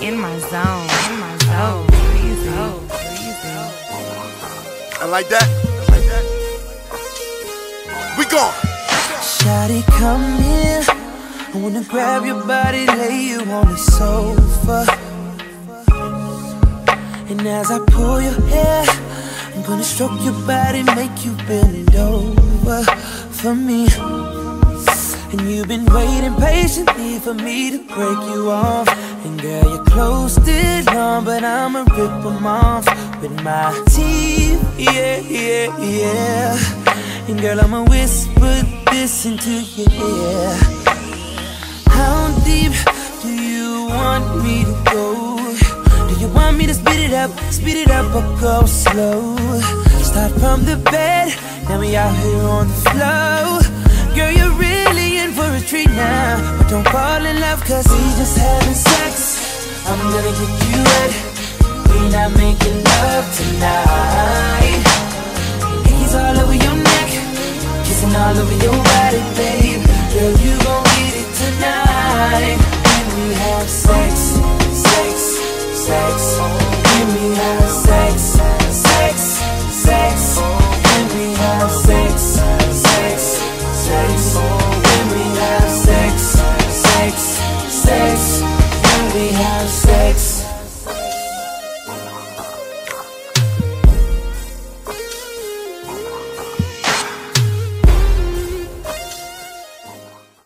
in my zone, in my zone. Breezy, breezy. I like that. Like that. We gone. Shawty, come here. I wanna grab your body, lay you on the sofa. And as I pull your hair, I'm gonna stroke your body, make you bend over for me. And you've been waiting patiently for me to break you off. And girl, your clothes did long, but I'ma rip them off with my teeth. Yeah, yeah, yeah. And girl, I'ma whisper this into your ear. How deep do you want me to go? Do you want me to speed it up, speed it up, or go slow? Start from the bed, now we out here on the floor. Don't fall in love, cause we just having sex. I'm gonna get you wet. We not making love tonight. He's all over your neck, kissing all over your body, babe. Girl, you gon' get it tonight.